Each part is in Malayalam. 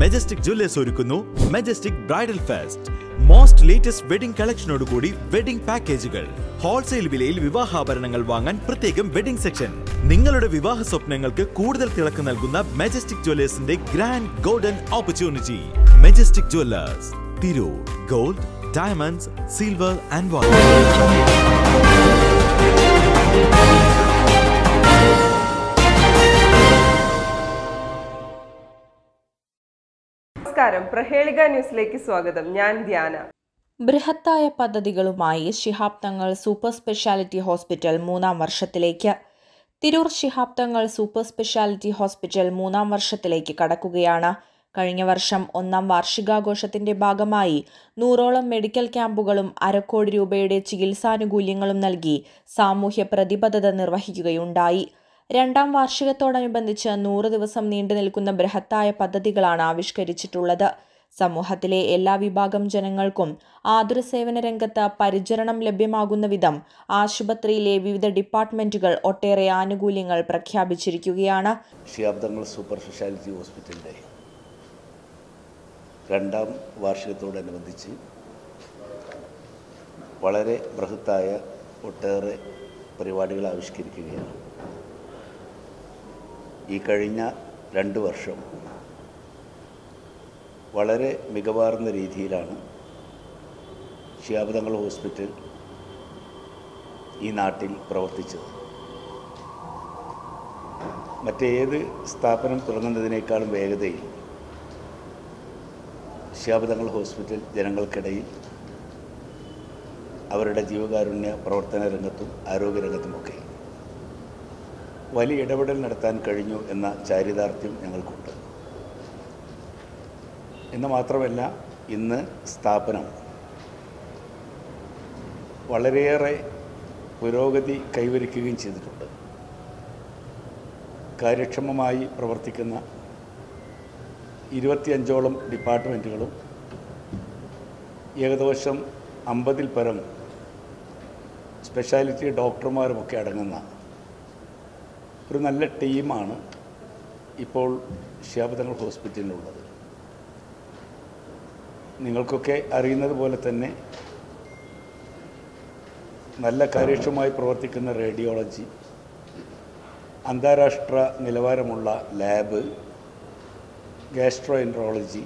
മെജസ്റ്റിക് ജ്വല്ലേഴ്സ് ഒരുക്കുന്നു Majestic bridal fest most latest wedding കളക്ഷനോടുകൂടി wedding പാക്കേജുകൾ ഹോൾസെയിൽ വിലയിൽ വിവാഹാഭരണങ്ങൾ വാങ്ങാൻ പ്രത്യേകം വെഡിംഗ് സെക്ഷൻ നിങ്ങളുടെ വിവാഹ സ്വപ്നങ്ങൾക്ക് കൂടുതൽ തിളക്കം നൽകുന്ന Majestic ജ്വല്ലേഴ്സിന്റെ grand golden opportunity Majestic Jewellers Tirur gold diamonds silver and water നമസ്കാരം. പ്രഹേളിക ന്യൂസിലേക്ക് സ്വാഗതം. ഞാൻ ധ്യാന. ബൃഹത്തായ പദ്ധതികളുമായി Shihab Thangal super speciality hospital മൂന്നാം വർഷത്തിലേക്ക്. Tirur Shihab Thangal super speciality hospital മൂന്നാം വർഷത്തിലേക്ക് കടക്കുകയാണ്. കഴിഞ്ഞ വർഷം ഒന്നാം വാർഷികാഘോഷത്തിന്റെ ഭാഗമായി നൂറോളം മെഡിക്കൽ ക്യാമ്പുകളും അരക്കോടി രൂപയുടെ ചികിത്സാനുകൂല്യങ്ങളും നൽകി സാമൂഹ്യ പ്രതിബദ്ധത നിർവഹിക്കുകയുണ്ടായി. രണ്ടാം വാർഷികത്തോടനുബന്ധിച്ച് നൂറ് ദിവസം നീണ്ടു നിൽക്കുന്ന ബൃഹത്തായ പദ്ധതികളാണ് ആവിഷ്കരിച്ചിട്ടുള്ളത്. സമൂഹത്തിലെ എല്ലാ വിഭാഗം ജനങ്ങൾക്കും ആതുര സേവന രംഗത്ത് പരിചരണം ലഭ്യമാകുന്ന വിധം ആശുപത്രിയിലെ വിവിധ ഡിപ്പാർട്ട്മെന്റുകൾ ഒട്ടേറെ ആനുകൂല്യങ്ങൾ പ്രഖ്യാപിച്ചിരിക്കുകയാണ്. സൂപ്പർ സ്പെഷ്യാലിറ്റി ഹോസ്പിറ്റലിന്റെ രണ്ടാം വാർഷികത്തോടനുബന്ധിച്ച് വളരെ ബൃഹത്തായ ഒട്ടേറെ പരിപാടികൾ ആവിഷ്കരിക്കുകയാണ്. ഈ കഴിഞ്ഞ രണ്ട് വർഷം വളരെ മികവാർന്ന രീതിയിലാണ് ശിയാബുദങ്ങൾ ഹോസ്പിറ്റൽ ഈ നാട്ടിൽ പ്രവർത്തിച്ചത്. മറ്റേത് സ്ഥാപനം തുടങ്ങുന്നതിനേക്കാളും വേഗതയിൽ ശിയാബുദങ്ങൾ ഹോസ്പിറ്റൽ ജനങ്ങൾക്കിടയിൽ അവരുടെ ജീവകാരുണ്യ പ്രവർത്തന രംഗത്തും ആരോഗ്യരംഗത്തുമൊക്കെ വലിയ ഇടപെടൽ നടത്താൻ കഴിഞ്ഞു എന്ന ചാരിതാർത്ഥ്യം ഞങ്ങൾക്കുണ്ട്. എന്ന് മാത്രമല്ല ഇന്ന് സ്ഥാപനം വളരെയേറെ പുരോഗതി കൈവരിക്കുകയും ചെയ്തിട്ടുണ്ട്. കാര്യക്ഷമമായി പ്രവർത്തിക്കുന്ന ഇരുപത്തിയഞ്ചോളം ഡിപ്പാർട്ട്മെന്റുകളും ഏകദേശം അമ്പതിൽ പരം സ്പെഷ്യാലിറ്റി ഡോക്ടർമാരുമൊക്കെ അടങ്ങുന്ന ഒരു നല്ല ടീമാണ് ഇപ്പോൾ ശ്യാപതങ്ങൾ ഹോസ്പിറ്റലിലുള്ളത് നിങ്ങൾക്കൊക്കെ അറിയുന്നത് പോലെ തന്നെ നല്ല കാര്യക്ഷമമായി പ്രവർത്തിക്കുന്ന റേഡിയോളജി അന്താരാഷ്ട്ര നിലവാരമുള്ള ലാബ് ഗാസ്ട്രോ എൻട്രോളജി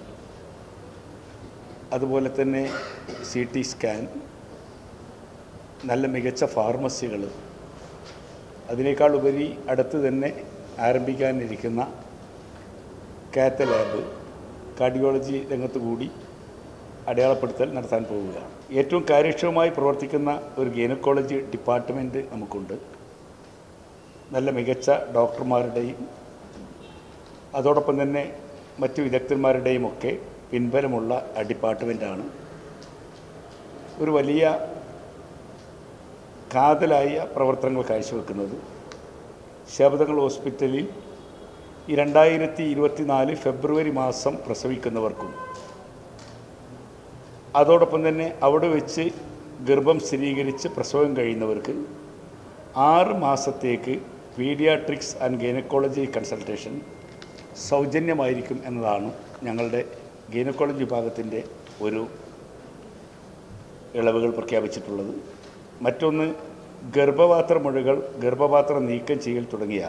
അതുപോലെ തന്നെ സി ടി സ്കാൻ നല്ല മികച്ച ഫാർമസികൾ അതിനേക്കാൾ ഉപരി അടുത്ത് തന്നെ ആരംഭിക്കാനിരിക്കുന്ന കാത്ത ലാബ് കാർഡിയോളജി രംഗത്ത് കൂടി അടയാളപ്പെടുത്തൽ നടത്താൻ പോവുകയാണ് ഏറ്റവും കാര്യക്ഷമമായി പ്രവർത്തിക്കുന്ന ഒരു ഗൈനക്കോളജി ഡിപ്പാർട്ട്മെന്റ് നമുക്കുണ്ട്. നല്ല മികച്ച ഡോക്ടർമാരുടെയും അതോടൊപ്പം തന്നെ മറ്റ് വിദഗ്ധന്മാരുടെയും ഒക്കെ പിൻബലമുള്ള ഡിപ്പാർട്ട്മെന്റാണ് ഒരു വലിയ കാതലായ പ്രവർത്തനങ്ങൾ കാഴ്ചവെക്കുന്നത് ശബദങ്ങൾ ഹോസ്പിറ്റലിൽ രണ്ടായിരത്തി ഇരുപത്തിനാല് ഫെബ്രുവരി മാസം പ്രസവിക്കുന്നവർക്കും. അതോടൊപ്പം തന്നെ അവിടെ വെച്ച് ഗർഭം സ്ഥിരീകരിച്ച് പ്രസവം കഴിയുന്നവർക്ക് ആറ് മാസത്തേക്ക് പീഡിയാട്രിക്സ് ആൻഡ് ഗൈനക്കോളജി കൺസൾട്ടേഷൻ സൗജന്യമായിരിക്കും എന്നതാണ് ഞങ്ങളുടെ ഗൈനക്കോളജി വിഭാഗത്തിന്റെ ഒരു ഇളവുകൾ പ്രഖ്യാപിച്ചിട്ടുള്ളത്. മറ്റൊന്ന് ഗർഭപാത്ര മുഴകൾ ഗർഭപാത്ര നീക്കം ചെയ്യൽ തുടങ്ങിയ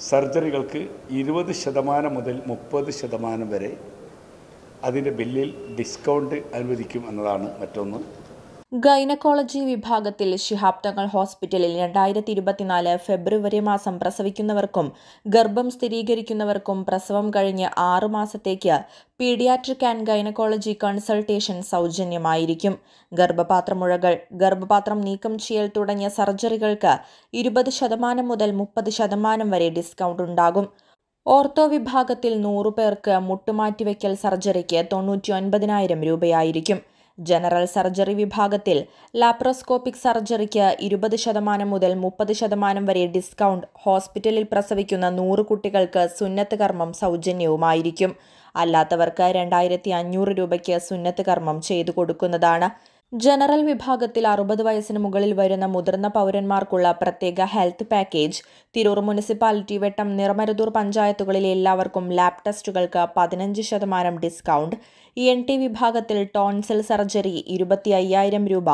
സർജറികൾക്ക് ഇരുപത് ശതമാനം മുതൽ മുപ്പത് ശതമാനം വരെ അതിന്റെ ബില്ലിൽ ഡിസ്കൗണ്ട് അനുവദിക്കും എന്നതാണ് മറ്റൊന്ന്. ഗൈനക്കോളജി വിഭാഗത്തിൽ ശിഹാബ് തങ്ങൾ ഹോസ്പിറ്റലിൽ രണ്ടായിരത്തി ഇരുപത്തിനാല് ഫെബ്രുവരി മാസം പ്രസവിക്കുന്നവർക്കും ഗർഭം സ്ഥിരീകരിക്കുന്നവർക്കും പ്രസവം കഴിഞ്ഞ് ആറുമാസത്തേക്ക് പീഡിയാട്രിക് ആൻഡ് ഗൈനക്കോളജി കൺസൾട്ടേഷൻ സൗജന്യമായിരിക്കും. ഗർഭപാത്രമുഴകൾ ഗർഭപാത്രം നീക്കം ചെയ്യൽ തുടങ്ങിയ സർജറികൾക്ക് ഇരുപത് ശതമാനം മുതൽ മുപ്പത് ശതമാനം വരെ ഡിസ്കൗണ്ട് ഉണ്ടാകും. ഓർത്തോ വിഭാഗത്തിൽ നൂറു പേർക്ക് മുട്ടുമാറ്റിവെക്കൽ സർജറിക്ക് തൊണ്ണൂറ്റി ഒൻപതിനായിരം രൂപയായിരിക്കും. ജനറൽ സർജറി വിഭാഗത്തിൽ ലാപ്രോസ്കോപ്പിക് സർജറിക്ക് ഇരുപത് ശതമാനം മുതൽ മുപ്പത് ശതമാനം വരെ ഡിസ്കൗണ്ട് ഹോസ്പിറ്റലിൽ പ്രസവിക്കുന്ന നൂറ് കുട്ടികൾക്ക് സുന്നത്ത് കർമ്മം സൗജന്യവുമായിരിക്കും. അല്ലാത്തവർക്ക് രണ്ടായിരത്തി അഞ്ഞൂറ് രൂപയ്ക്ക് സുന്നത്ത് കർമ്മം ചെയ്തു കൊടുക്കുന്നതാണ്. ജനറൽ വിഭാഗത്തിൽ അറുപത് വയസ്സിന് മുകളിൽ വരുന്ന മുതിർന്ന പൗരന്മാർക്കുള്ള പ്രത്യേക health package. Tirur municipality Vettam Niramaruthur പഞ്ചായത്തുകളിലെ എല്ലാവർക്കും ലാബ് ടെസ്റ്റുകൾക്ക് പതിനഞ്ച് ശതമാനം ഡിസ്കൗണ്ട്. ഇ എൻ ടി വിഭാഗത്തിൽ ടോൺസിൽ സർജറി ഇരുപത്തി അയ്യായിരം രൂപ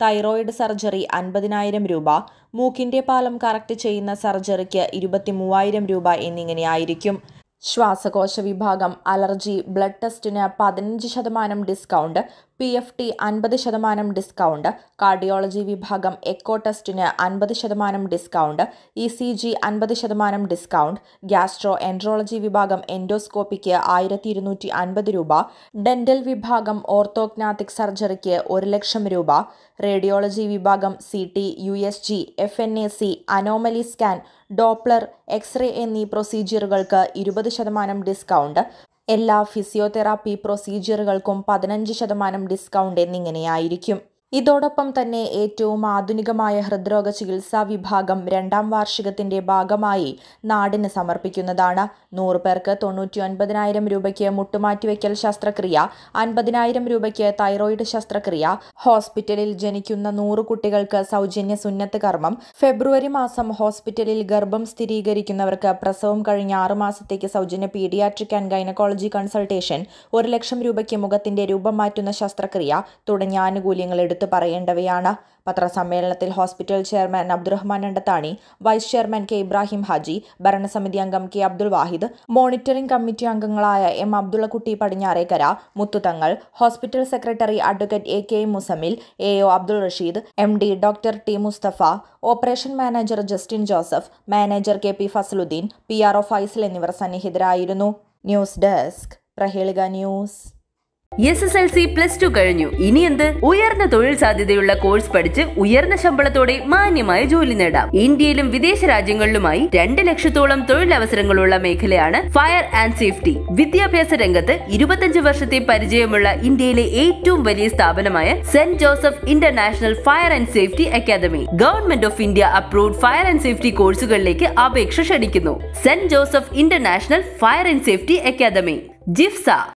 തൈറോയിഡ് സർജറി അൻപതിനായിരം രൂപ മൂക്കിന്റെ പാലം കറക്റ്റ് ചെയ്യുന്ന സർജറിക്ക് ഇരുപത്തി മൂവായിരം രൂപ എന്നിങ്ങനെയായിരിക്കും ശ്വാസകോശ വിഭാഗം അലർജി ബ്ലഡ് ടെസ്റ്റിന് പതിനഞ്ച് ശതമാനം ഡിസ്കൗണ്ട് പി എഫ് ടി അൻപത് ശതമാനം ഡിസ്കൗണ്ട്. കാർഡിയോളജി വിഭാഗം എക്കോ ടെസ്റ്റിന് അൻപത് ശതമാനം ഡിസ്കൗണ്ട്. ഇ സി ജി അൻപത് ശതമാനം ഡിസ്കൗണ്ട്. ഗ്യാസ്ട്രോ എൻട്രോളജി വിഭാഗം എൻഡോസ്കോപ്പിക്ക് ആയിരത്തി ഇരുന്നൂറ്റി അൻപത് രൂപ. ഡെന്റൽ വിഭാഗം ഓർത്തോഗ്നാത്തിക് സർജറിക്ക് ഒരു ലക്ഷം രൂപ. റേഡിയോളജി വിഭാഗം C T U S G F N A C anomaly scan doppler x ray എന്നീ പ്രൊസീജിയറുകൾക്ക് ഇരുപത് ശതമാനം ഡിസ്കൗണ്ട്. എല്ലാ ഫിസിയോതെറാപ്പി പ്രൊസീജിയറുകൾക്കും പതിനഞ്ച് ശതമാനം ഡിസ്കൗണ്ട് എന്നിങ്ങനെയായിരിക്കും. ഇതോടൊപ്പം തന്നെ ഏറ്റവും ആധുനികമായ ഹൃദ്രോഗ ചികിത്സാ വിഭാഗം രണ്ടാം വാർഷികത്തിന്റെ ഭാഗമായി നാടിന് സമർപ്പിക്കുന്നതാണ്. നൂറ് പേർക്ക് തൊണ്ണൂറ്റി ഒൻപതിനായിരം രൂപയ്ക്ക് മുട്ടുമാറ്റിവെക്കൽ ശസ്ത്രക്രിയ അൻപതിനായിരം രൂപയ്ക്ക് തൈറോയിഡ് ശസ്ത്രക്രിയ ഹോസ്പിറ്റലിൽ ജനിക്കുന്ന നൂറ് കുട്ടികൾക്ക് സൗജന്യ സുന്നത്ത് കർമ്മം ഫെബ്രുവരി മാസം ഹോസ്പിറ്റലിൽ ഗർഭം സ്ഥിരീകരിക്കുന്നവർക്ക് പ്രസവം കഴിഞ്ഞ ആറുമാസത്തേക്ക് സൗജന്യ പീഡിയാട്രിക് ആൻഡ് ഗൈനക്കോളജി കൺസൾട്ടേഷൻ ഒരു ലക്ഷം രൂപയ്ക്ക് മുഖത്തിന്റെ രൂപം മാറ്റുന്ന ശസ്ത്രക്രിയ തുടങ്ങിയ ആനുകൂല്യങ്ങൾ എടുത്തു പറയേണ്ടവയാണ്. പത്രസമ്മേളനത്തിൽ hospital chairman Abdurahman Andathani vice chairman K Ibrahim Haji ഭരണസമിതി അംഗം K Abdul Wahid monitoring committee അംഗങ്ങളായ M Abdullakutty Padinjarekkara Muthuthangal hospital secretary advocate A K Muzammil A O Abdul Rasheed M D doctor T Mustafa operation manager Justin Joseph manager K P Fazaluddin P R O Faisal എന്നിവർ സന്നിഹിതരായിരുന്നു. News desk Prahelika news. S S L C plus two കഴിഞ്ഞു. ഇനി എന്ത്? ഉയർന്ന തൊഴിൽ സാധ്യതയുള്ള കോഴ്സ് പഠിച്ച് ഉയർന്ന ശമ്പളത്തോടെ മാന്യമായ ജോലി നേടാം. ഇന്ത്യയിലും വിദേശ രാജ്യങ്ങളിലുമായി രണ്ട് ലക്ഷത്തോളം തൊഴിലവസരങ്ങളുള്ള മേഖലയാണ് ഫയർ ആൻഡ് സേഫ്റ്റി വിദ്യാഭ്യാസ രംഗത്ത് ഇരുപത്തഞ്ച് വർഷത്തെ പരിചയമുള്ള ഇന്ത്യയിലെ ഏറ്റവും വലിയ സ്ഥാപനമായ Saint Joseph International fire and safety academy government of India approved fire and safety കോഴ്സുകളിലേക്ക് അപേക്ഷ ക്ഷണിക്കുന്നു. Saint Joseph International fire and safety academy ജിഫ്സ.